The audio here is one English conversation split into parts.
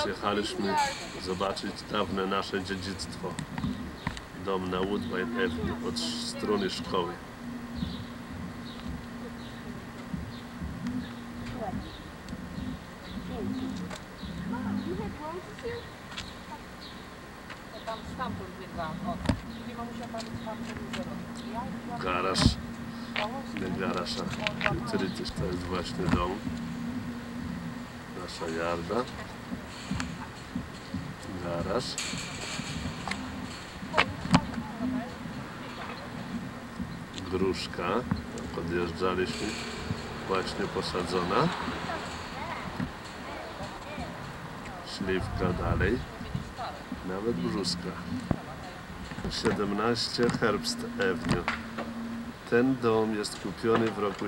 przyjechaliśmy zobaczyć dawne nasze dziedzictwo. Dom na Woodway Avenue od strony szkoły. Garaż, ten garaż, który to jest właśnie dom, nasza jarda. Garaż. Gruszka, podjeżdżaliśmy, właśnie posadzona. Śliwka dalej, nawet brzuska. 17 Herbst Avenue. Ten dom jest kupiony w roku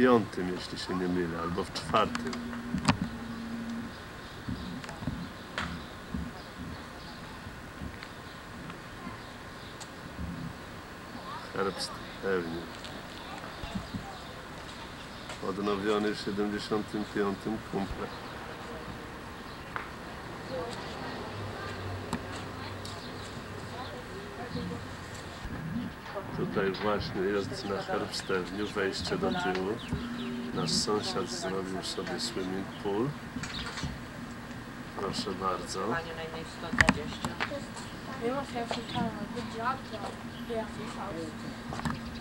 75, jeśli się nie mylę, albo w czwartym. Herbst Avenue. Odnowiony w 75 kumple. właśnie jest na Herbsterniu wejście do tyłu. Nasz sąsiad zrobił sobie swimming pool. Proszę bardzo.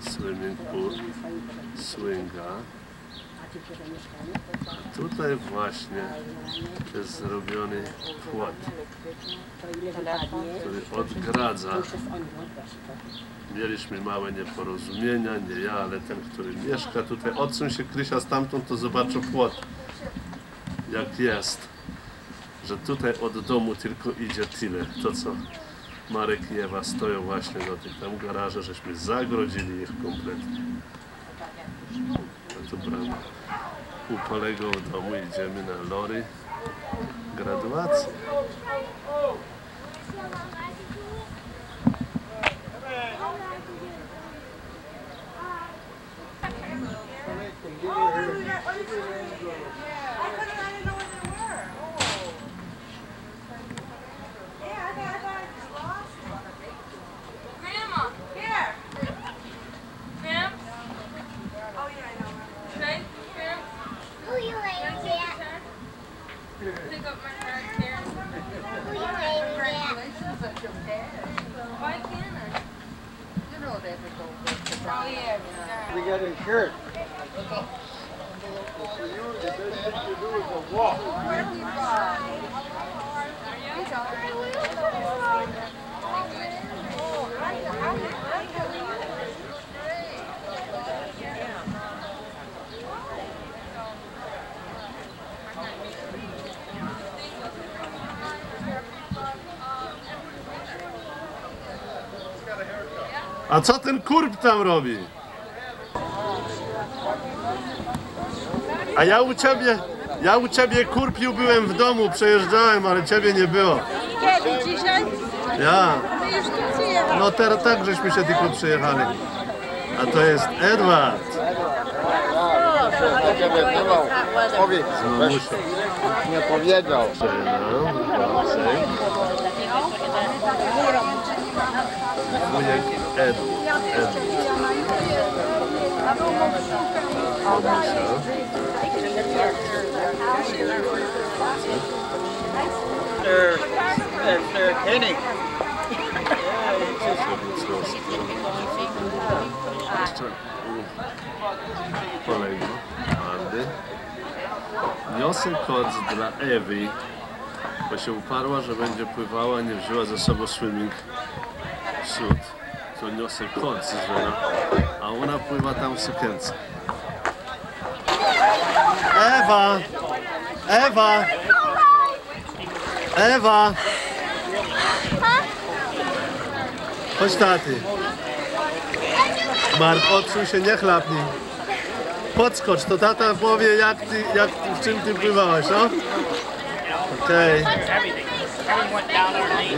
Swimming pool, swinga. Tutaj właśnie jest zrobiony płot, który odgradza. Mieliśmy małe nieporozumienia, nie ja, ale ten, który mieszka tutaj. Odsuń się Krysia stamtąd, to zobaczę płot. Jak jest. Że tutaj od domu tylko idzie tyle. To co Marek i Ewa stoją właśnie do tych tam garaży, żeśmy zagrodzili ich kompletnie. No to brama. U polegał w domu, jedziemy na Lory. Graduację. A co ten kurb tam robi? A ja u ciebie, ja u ciebie kurpił byłem w domu, przejeżdżałem, ale ciebie nie było. Kiedy dzisiaj? Ja, przyjechał. no teraz tak żeśmy się tylko przejechali. A to jest Edward. Powiedz, nie powiedział. No. Wujek Ed, Ed. Mr. Mr. Kenny. Jeszcze u kolegi Andy. Niosę koc dla Ewy, bo się uparła, że będzie pływała, nie wzięła ze sobą swimming suit. To niosę koc, że a ona pływa tam w sukience. Ewa! Ewa! Ewa! Chodź taty. Mark, odsuń się, nie chlapnij. Podskocz, to tata powie jak ty, jak ty, w czym ty pływałaś, no? Okej.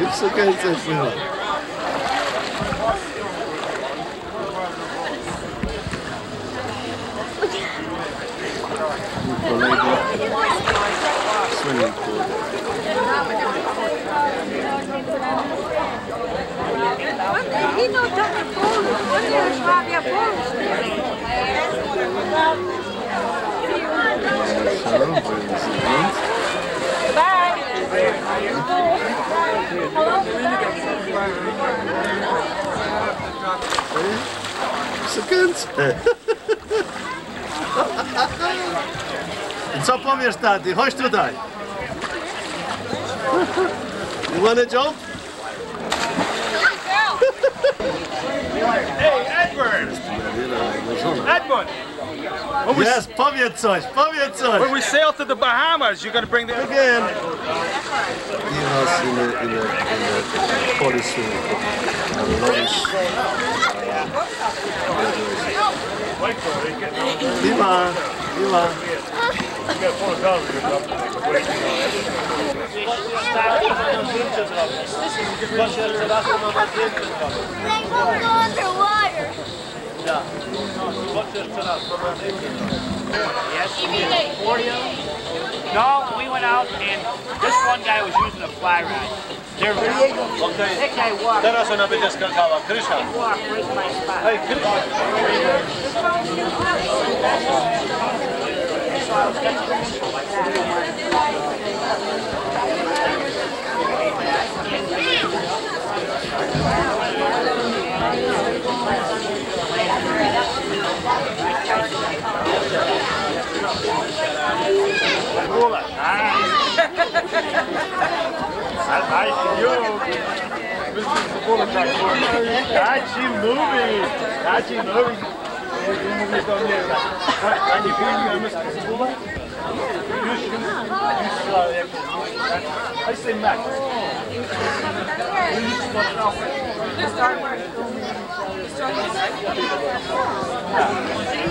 I w sukience pływa. Przekręcę. I co powiesz taty? Chodź tutaj. You wanna jump? Hey, Edward! Edward! When we, Jest, powiedz coś, powiedz coś. when we sail to the Bahamas, you're gonna bring the. Again. He was in a, in a, in a policy uh, launch. Iwa, Iwa. They won't go underwater. No, we went out and this one guy was using a fly rod. There, that guy walked. Teraz ona będzie skakała. Krysia. walked right my spot. Hej, Krysia. Pula! Ai, you! Pula, Ai, de nuvem! Ai, de nuvem! I say Max.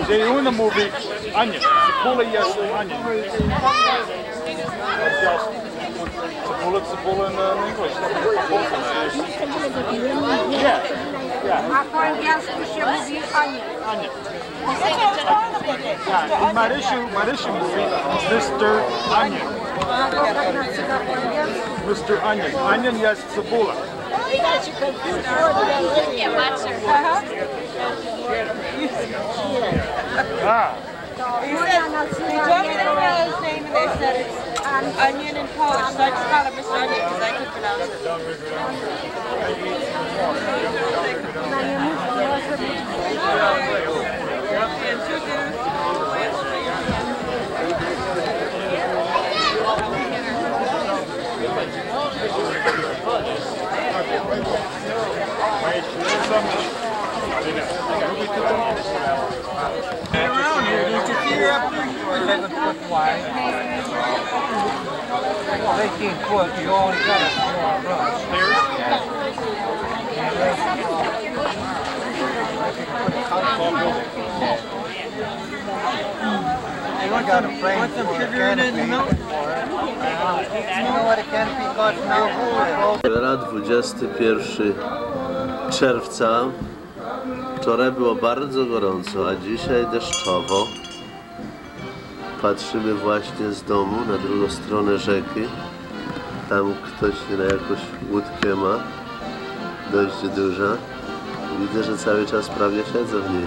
They own the movie Onion. Cebula, yes, Onion. Yes. Cebula, Cebula in uh, English. Yeah. A po angielsku się mówi Ania. Onion. Yeah. In Marysiu, Marysiu movie, Mr. Onion. A tak. Mr. Onion. Onion, yes, Cebula. Ah. Moja nazywa Talking about his name and they said it's onion and Polish, so I just called him Mr. Onion because I couldn't pronounce it. Around here. You see her up there? Well, they can't quit. You only got a small brush. Clear? Yeah. You got a frame Put some sugar in it and milk? 21 czerwca. Wczoraj było bardzo gorąco, a dzisiaj deszczowo. Patrzymy właśnie z domu na drugą stronę rzeki. Tam ktoś na jakąś łódkę ma, dość duża. Widzę, że cały czas prawie siedzę w niej.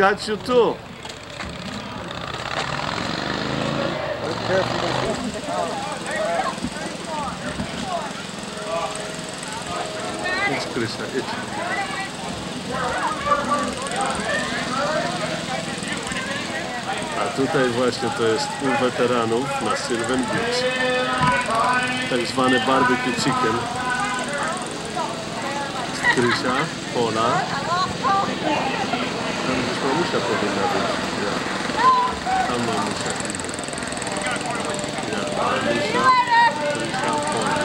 Got you too. Idź Krysia, idź. A tutaj właśnie to jest u weteranów na Sylvan Beach. Tak zwany barbecue chicken. Krysia, Pola. Tam gdzieś mamusia powinna być. Ja. Tam mamusia. Ja, Anisia, Krysia, Pola.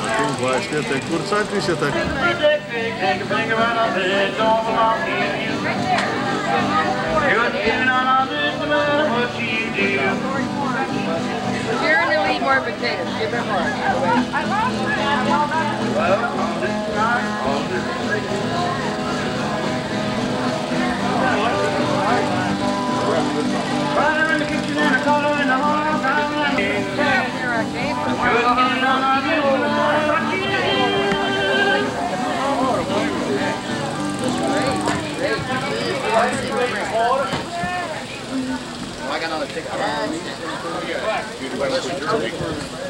A tu właśnie te kurczaki się tak... You're in the lead more potatoes.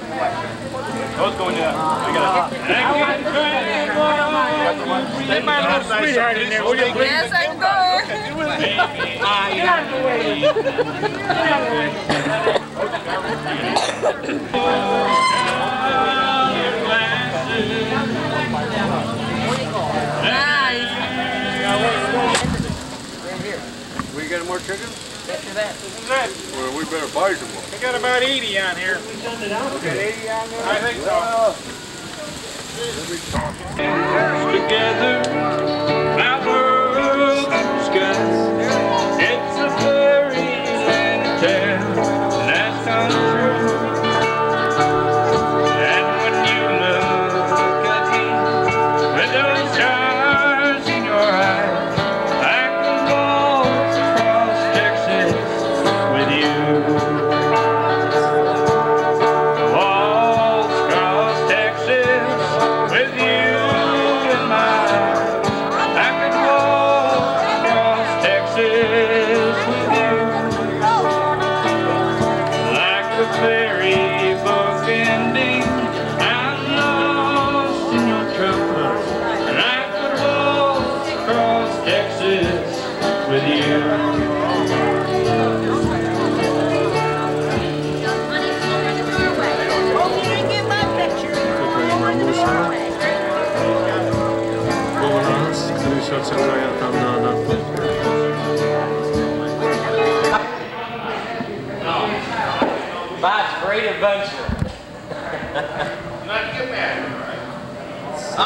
What's going on? I got a... They might have a little sweetheart in there. Will you please? Yes, I can go. Nice. We got more chicken? This is it. Well, we better buy some more. Got about 80 on here. We got 80 on there? I think so. together, I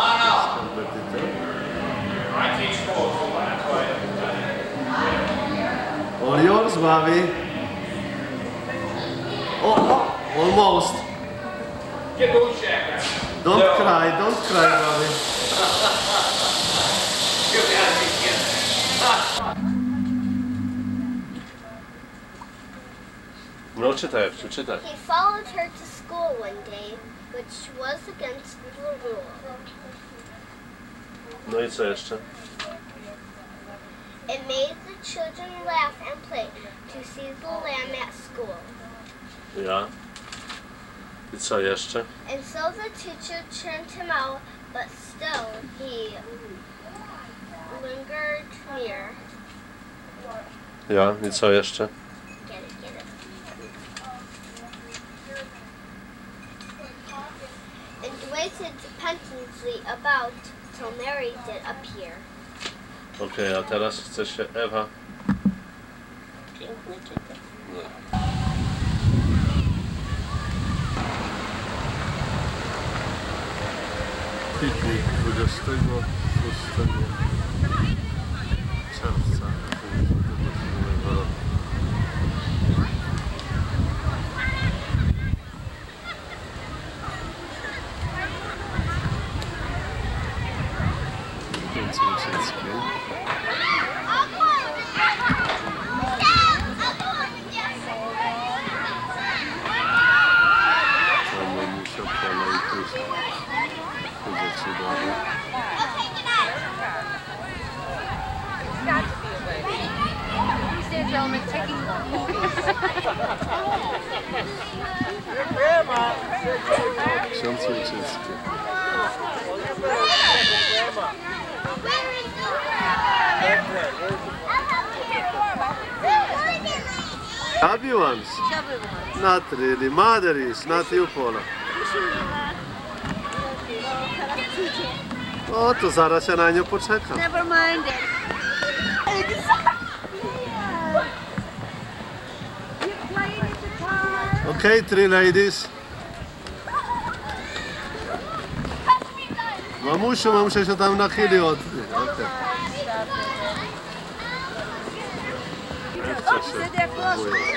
teach school, so that's why. All yours, Bobby. Oh, oh, almost. Get those shack. Don't cry, don't cry, Bobby. No, czytaj, Ewciu, czytaj. He followed her to school one day, which was against the rule. No i co jeszcze? It made the children laugh and play to see the lamb at school. Yeah. I co jeszcze? And so the teacher turned him out, but still he lingered near. Yeah, I co jeszcze? Get it, get it. And waited pendantly about till Mary did appear. Okej, a teraz chce się Ewa. Piknik 26 czerwca Chubby ones. Not really. Mother is, not you, Paula. Oh, o, to zaraz ja na nią poczekam. Never mind it. Okay, three ladies. Mamusiu, mamusia się tam nachyli od... Okay. Jeszcze się próbuje.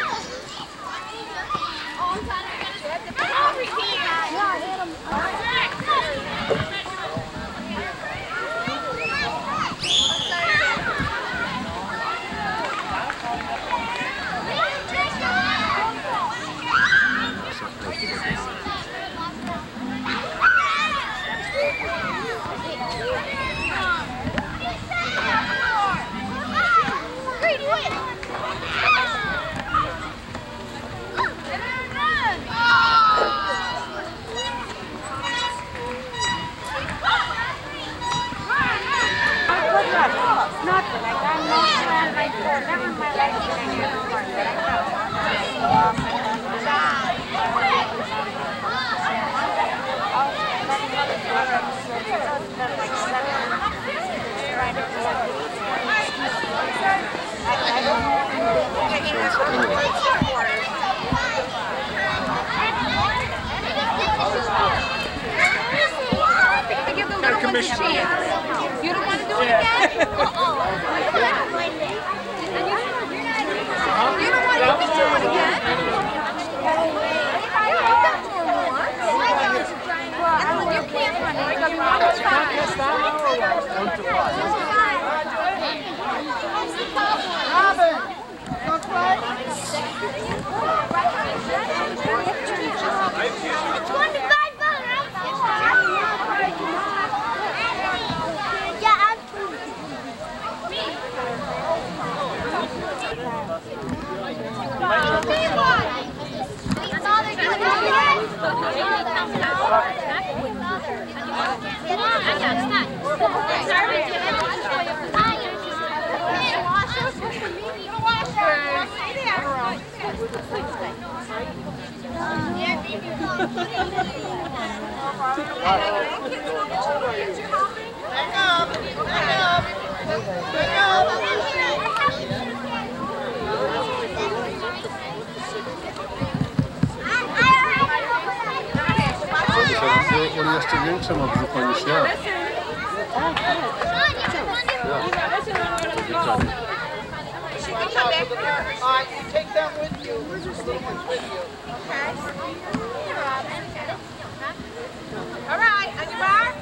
Not that I got no plan right there. Never in my life did I hear the word, but I thought, to give the little ones a chance. You don't want to do it again? You don't want to do it again? You can't run it. You're on time. Myślę, że większe ma brzucho niż ja. All right, on your mark.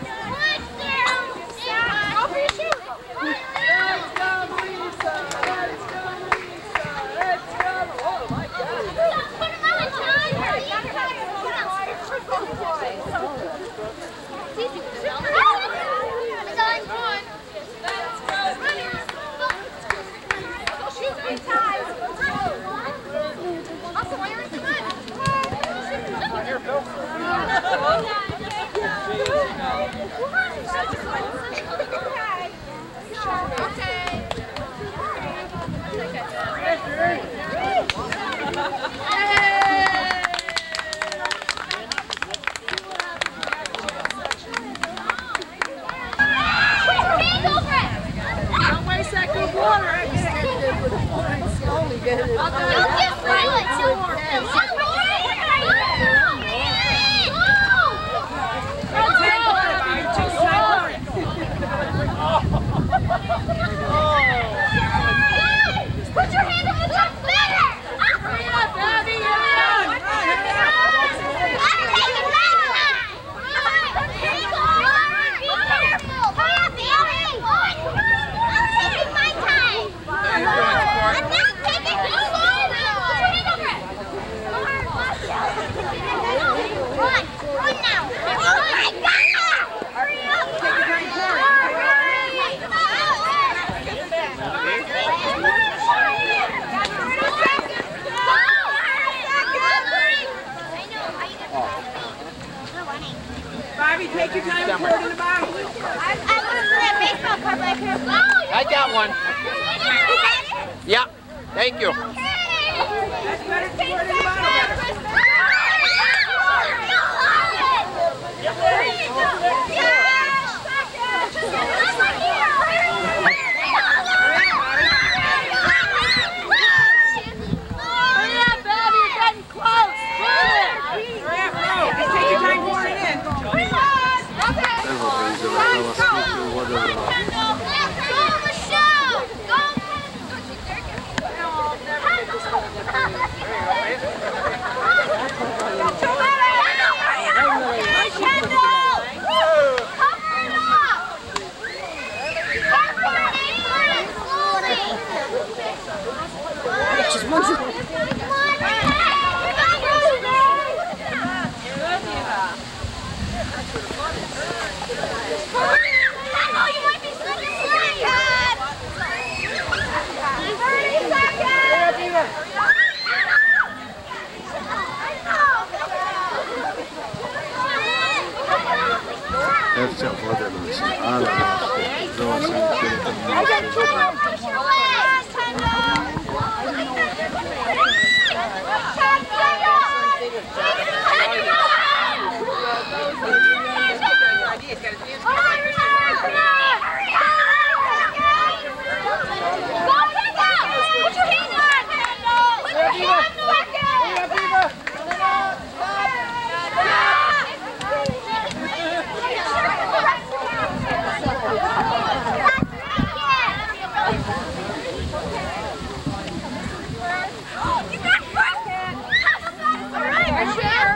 Go for your shoe. Ewcia wodę nosi, ale właśnie. Zobaczymy, kiedy to będzie.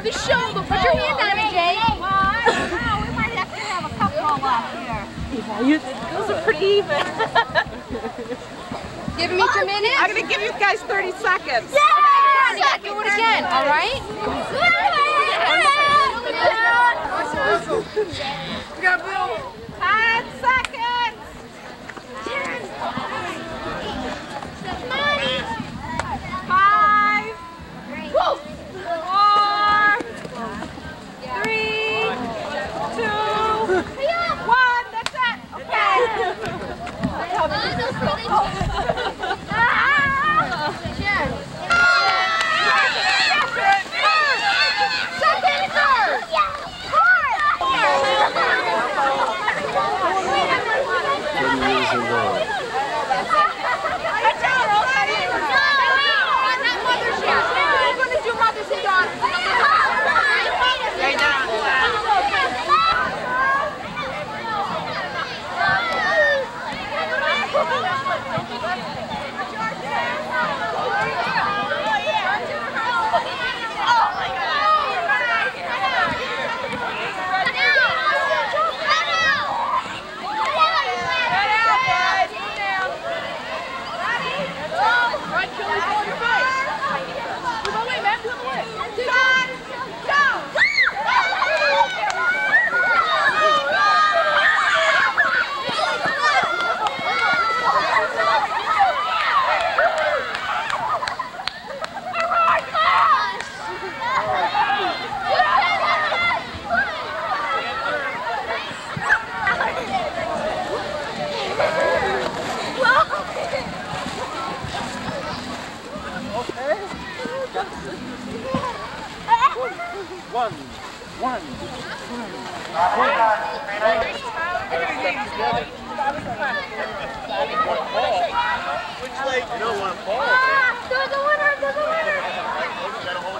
The show, but put your hand on it, Jay. we might have to have a here. Those are pretty even. Give me two minutes. I'm going to give you guys 30 seconds. Yeah, do it again, all right? Ten seconds. Five, four, three, two, one. That's it. Ten years ago. One, one. Which leg? You don't want to fall. Doyle.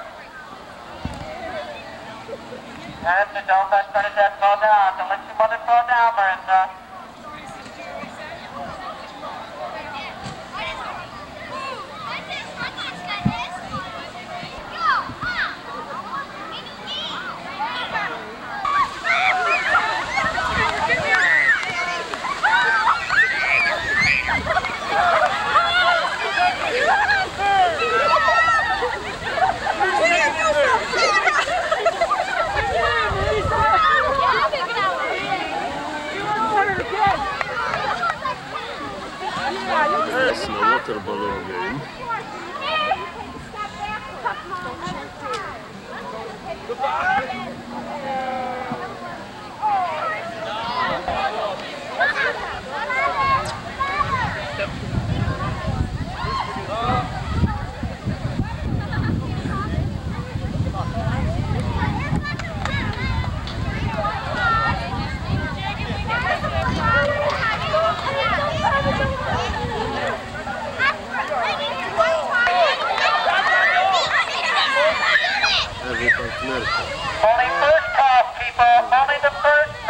That's it, don't touch Bernadette, fall down. Don't let your mother fall down, Brenda. Dr. Baloo. call only the first